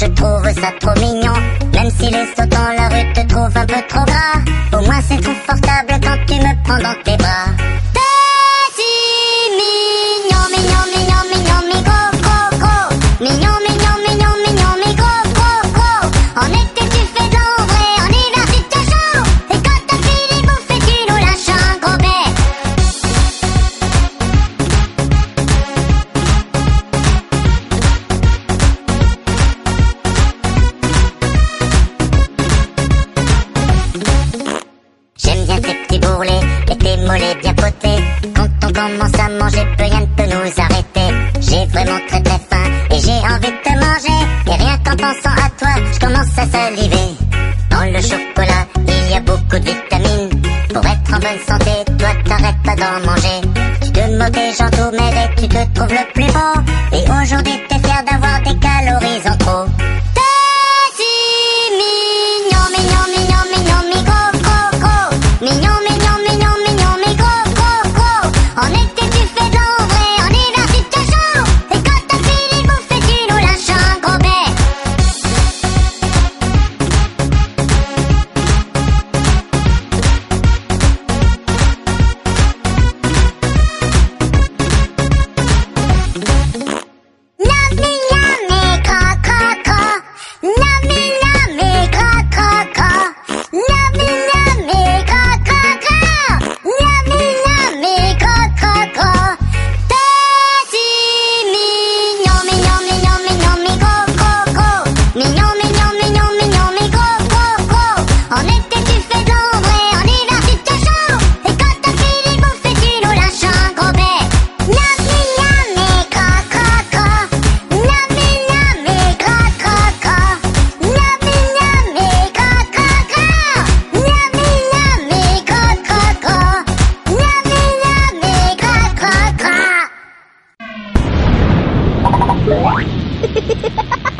je trouve ça trop mignon. Même si les sauts dans la rue te trouvent un peu trop J'aime bien tes petits bourrelets et tes mollets bien potés. Quand on commence à manger, plus rien ne peut nous arrêter. J'ai vraiment très très faim et j'ai envie de te manger. Et rien qu'en pensant à toi, je commence à saliver. Dans le chocolat, il y a beaucoup de vitamines. Pour être en bonne santé, toi t'arrêtes pas d'en manger. Tu te des gens tout mais tu te trouves le plus beau. Et aujourd'hui t'es fier d'avoir des calories en trop. Ha ha ha ha!